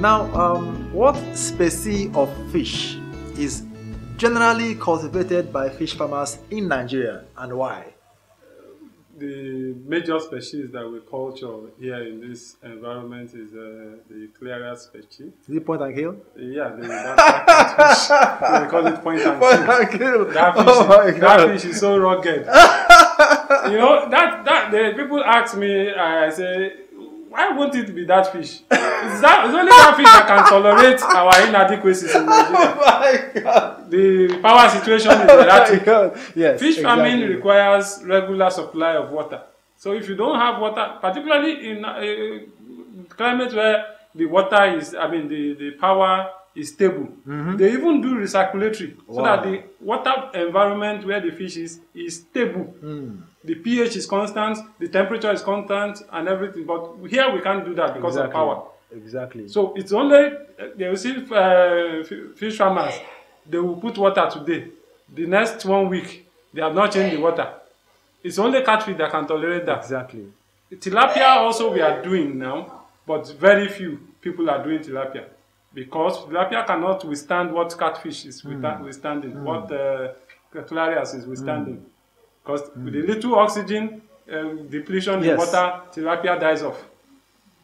Now, um, what species of fish is generally cultivated by fish farmers in Nigeria and why? The major species that we culture here in this environment is uh, the Clarias species. Is it point and kill? Yeah, the, that, we call it point and Point kill. and kill. That fish, oh is, that fish is so rugged. you know that that the people ask me, I say, why won't it be that fish? It's, that, it's only that fish that can tolerate our inadequacies in Nigeria. Oh my god. The power situation is Oh erratic. god. Yes. Fish farming exactly. requires regular supply of water. So if you don't have water, particularly in a climate where the water is, I mean, the, the power is stable, they even do recirculatory so that Wow. the water environment where the fish is is stable. The pH is constant, the temperature is constant, and everything. But here we can't do that because of power. Exactly. So it's only they will see uh, fish farmers. They will put water today. The next one week they have not changed the water. It's only catfish that can tolerate that. exactly. Tilapia also we are doing now, but very few people are doing tilapia because tilapia cannot withstand what catfish is withsta- withstanding, what uh, is withstanding. Because with the little oxygen um, depletion in water, tilapia dies off.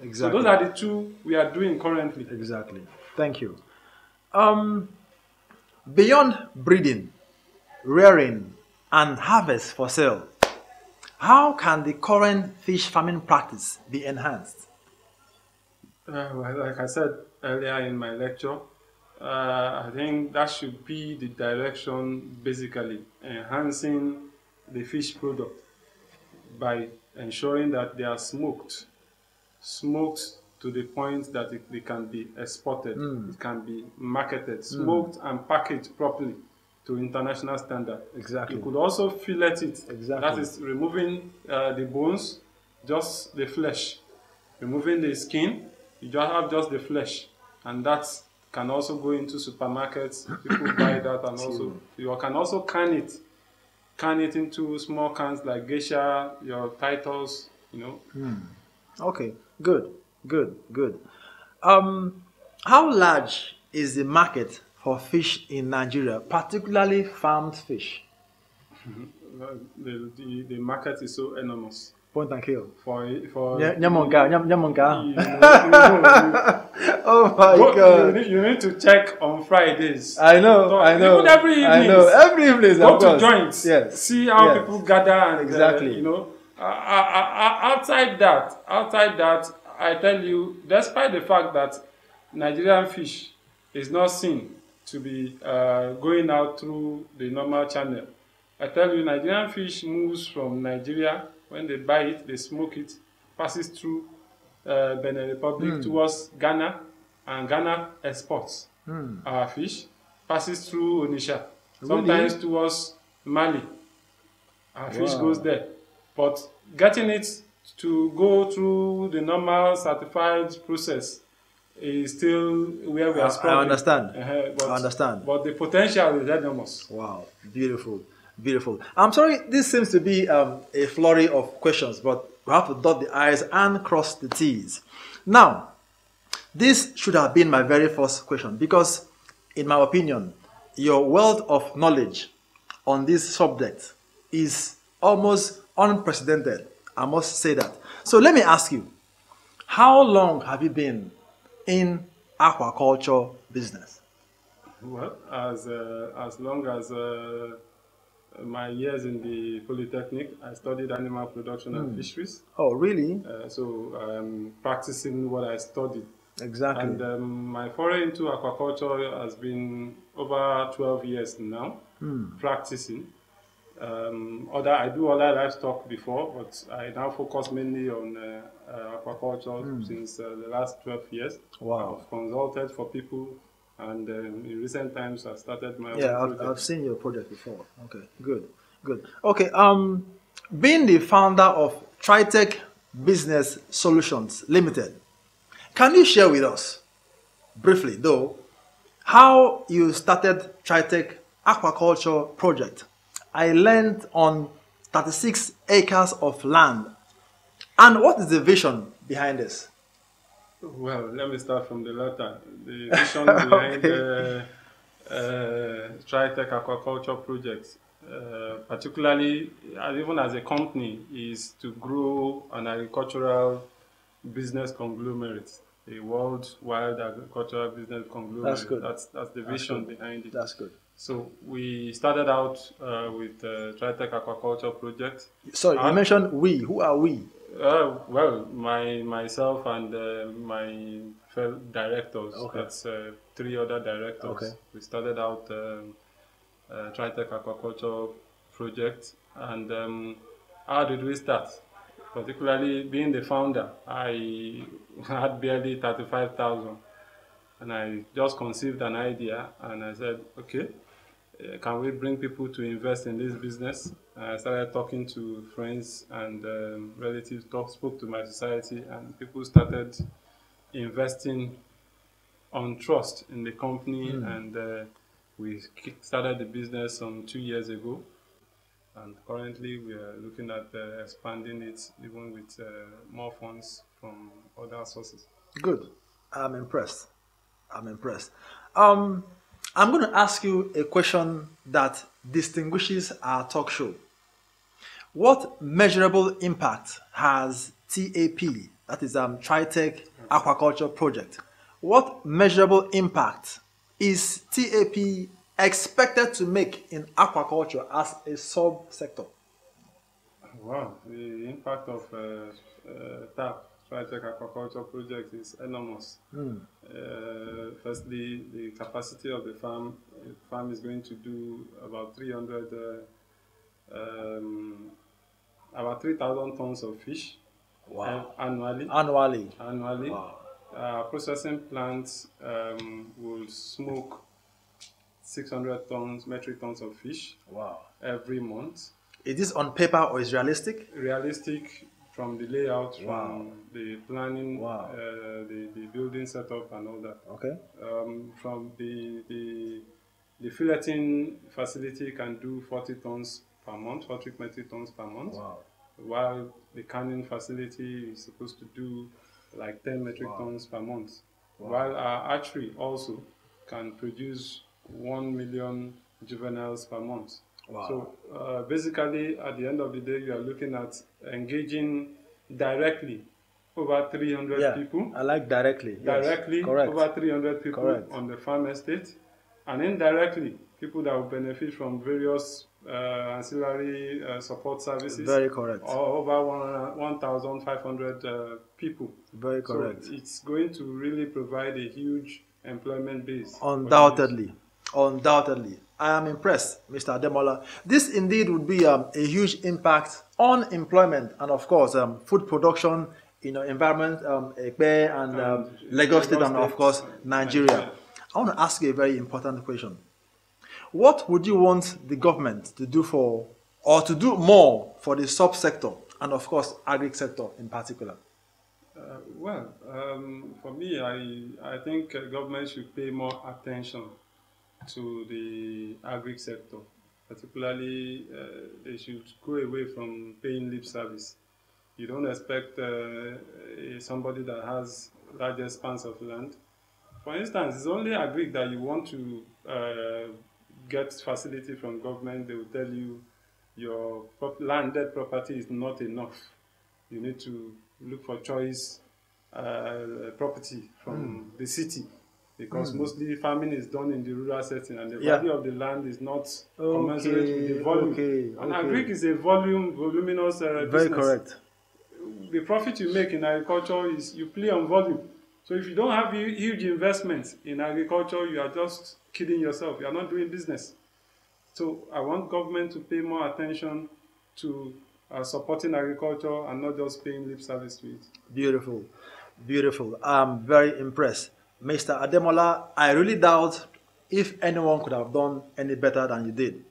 Exactly. So those are the two we are doing currently. Exactly. Thank you. Um, beyond breeding, rearing, and harvest for sale, how can the current fish farming practice be enhanced? Uh, well, like I said earlier in my lecture, uh, I think that should be the direction basically, enhancing the fish product by ensuring that they are smoked, smoked to the point that it, they can be exported, it can be marketed, smoked and packaged properly to international standard. Exactly. You could also fillet it. Exactly. That is removing uh, the bones, just the flesh. Removing the skin, you just have just the flesh. And that can also go into supermarkets. People buy that and also you can also can it. Can it into small cans like geisha, your Titus, you know. Okay, good, good, good. Um, how large is the market for fish in Nigeria, particularly farmed fish? Uh, The, the, the market is so enormous. Point and kill. For for Nya- Nyamonga, nyamonga. Know, you know, you- Oh my Go- you, god. need, you need to check on Fridays. I know, So, I know. Even every evening. I know. Every evening, Go to course. joints. Yes. See how Yes. people gather and uh, Exactly. you know. Uh, uh, uh, uh, outside that, outside that, I tell you, despite the fact that Nigerian fish is not seen to be uh, going out through the normal channel, I tell you, Nigerian fish moves from Nigeria when they buy it, they smoke it, passes through uh, Benin Republic towards Ghana, and Ghana exports our fish, passes through Onitsha, sometimes towards Mali. Our fish goes there. But getting it to go through the normal certified process is still where we are struggling. I understand. Uh-huh, but, I understand. But the potential is enormous. Wow, beautiful, beautiful. I'm sorry, this seems to be um, a flurry of questions, but we have to dot the I's and cross the T's. Now, this should have been my very first question because, in my opinion, your wealth of knowledge on this subject is almost unprecedented. I must say that. So let me ask you, how long have you been in aquaculture business? Well, as uh, as long as uh, my years in the polytechnic, I studied animal production and fisheries. Oh, really? Uh, so I'm practicing what I studied. Exactly. And um, my foray into aquaculture has been over 12 years now, practicing. Um, other, I do other livestock before, but I now focus mainly on uh, uh, aquaculture since uh, the last 12 years. Wow. I've consulted for people, and um, in recent times I've started my Yeah, own I've. I've seen your project before. Okay, good, good. Okay, um, being the founder of Tritech Business Solutions Limited, can you share with us, briefly though, how you started Tritech Aquaculture Project? I learned on 36 acres of land. And what is the vision behind this? Well, let me start from the latter. The vision behind the uh, uh, Tritech Aquaculture projects, uh, particularly uh, even as a company, is to grow an agricultural business conglomerate, a worldwide agricultural business conglomerate. That's good. That's, that's the That's vision good. behind it. That's good. So we started out uh, with the Tritech Aquaculture Project. Sorry, you Uh, mentioned we. Who are we? Uh, well, my myself and uh, my fellow directors. Okay. That's uh, three other directors. Okay. We started out um, uh, Tritech Aquaculture project, and um, how did we start? Particularly being the founder, I had barely thirty-five thousand, and I just conceived an idea, and I said, okay, uh, can we bring people to invest in this business? I started talking to friends and um, relatives, talk, spoke to my society, and people started investing on trust in the company. And uh, we started the business some two years ago. And currently, we are looking at uh, expanding it even with uh, more funds from other sources. Good. I'm impressed. I'm impressed. Um, I'm going to ask you a question that distinguishes our talk show. What measurable impact has TAP, that is um, Tritech Aquaculture Project, what measurable impact is TAP expected to make in aquaculture as a sub-sector? Wow, the impact of uh, uh, TAP, Tritech Aquaculture Project, is enormous. Uh, firstly, the capacity of the farm, the farm is going to do about 300, uh, um, about 3,000 tons of fish uh, annually. Annually. annually. Wow. Uh, processing plants um, will smoke 600 tons, metric tons of fish Wow. every month Is this on paper or is realistic? realistic from the layout, from the planning, Wow. uh, the, the building setup, and all that. Okay. Um, from the, the the filleting facility can do 40 tons per month, 40 metric tons per month, Wow. while the canning facility is supposed to do like 10 metric Wow. tons per month. While our hatchery also can produce 1 million juveniles per month. Wow. So uh, basically, at the end of the day, you are looking at engaging directly over 300 Yeah. people, I like directly. yes. directly Correct. over 300 people Correct. on the farm estate, and indirectly people that will benefit from various uh, ancillary uh, support services. Very correct. or over 1,500 uh, people. Very correct. So it's going to really provide a huge employment base. Undoubtedly. Undoubtedly. I am impressed, Mr. Ademola. This indeed would be um, a huge impact on employment and, of course, um, food production, you know, environment, um, Epe and um, And Lagos State, and, of course, Nigeria. Nigeria. I want to ask you a very important question. What would you want the government to do for, or to do more for the subsector, and, of course, agri sector in particular? Uh, well, um, for me, I, I think uh, government should pay more attention to the agri sector. Particularly, uh, they should go away from paying lip service. You don't expect uh, somebody that has large expanse of land. For instance, it's only agri that you want to uh, get facility from government. They will tell you your prop- landed property is not enough. You need to look for choice uh, property from the city because mostly farming is done in the rural setting and the Yeah. value of the land is not commensurate with the volume. okay, and okay. agric is a volume, voluminous uh, Very business. correct. The profit you make in agriculture is you play on volume. So if you don't have huge investments in agriculture, you are just kidding yourself. You are not doing business. So I want government to pay more attention to uh, supporting agriculture and not just paying lip service to it. Beautiful, beautiful. I'm very impressed. Mr. Ademola, I really doubt if anyone could have done any better than you did.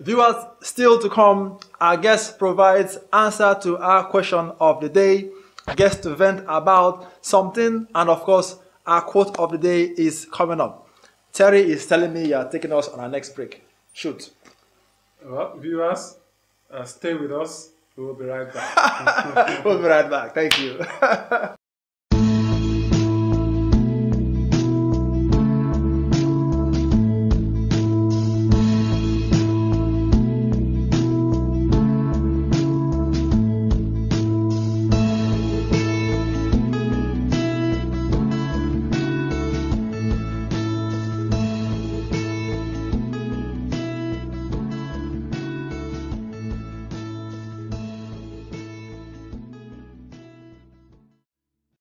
Viewers, still to come, our guest provides answer to our question of the day, guest to vent about something, and of course, our quote of the day is coming up. Terry is telling me you are taking us on our next break. Shoot. Well, viewers, uh, stay with us. We will be right back. we'll be right back. Thank you.